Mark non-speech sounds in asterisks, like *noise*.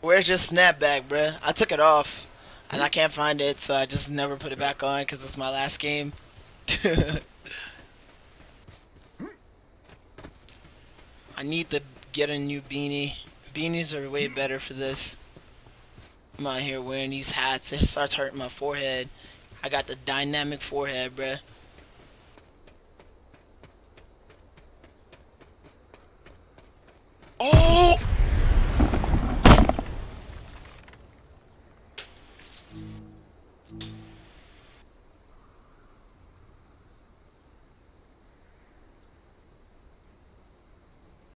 Where's your snapback, bruh? I took it off, and I can't find it, so I just never put it back on because it's my last game. *laughs* I need to get a new beanie. Beanies are way better for this. I'm out here wearing these hats. It starts hurting my forehead. I got the dynamic forehead, bruh. Oh!